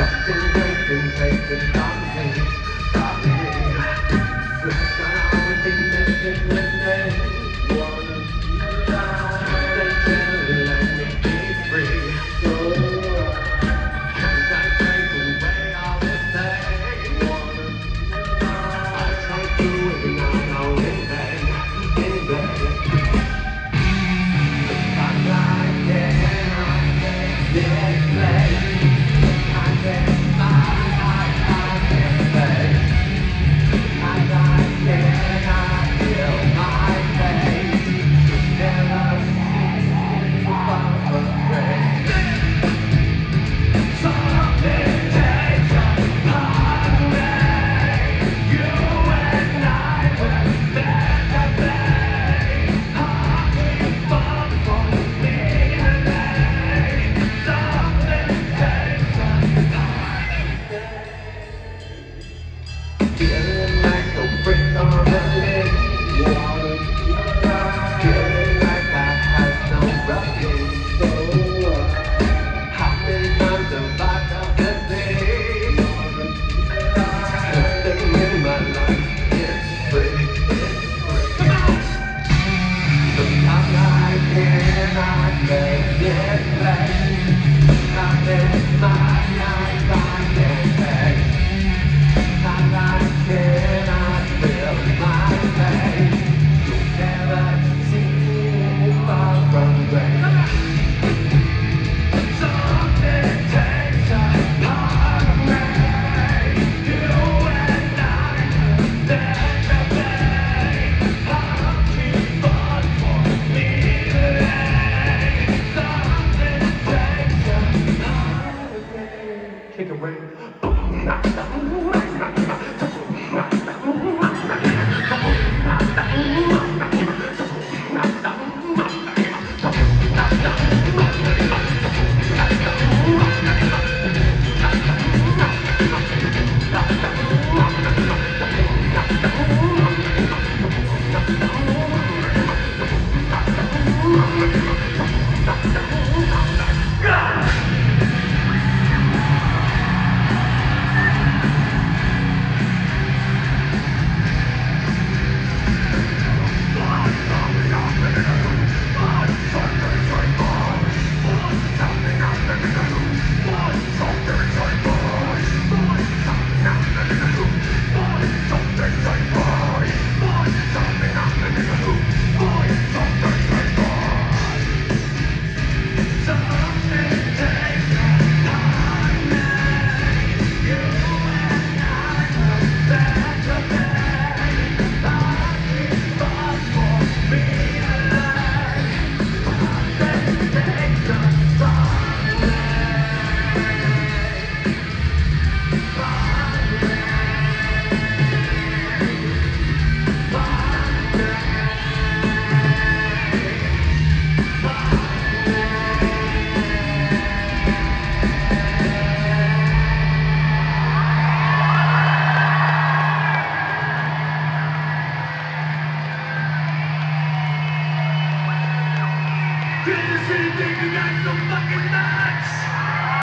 Gracias. I make it black. Did you see got some fucking nuts?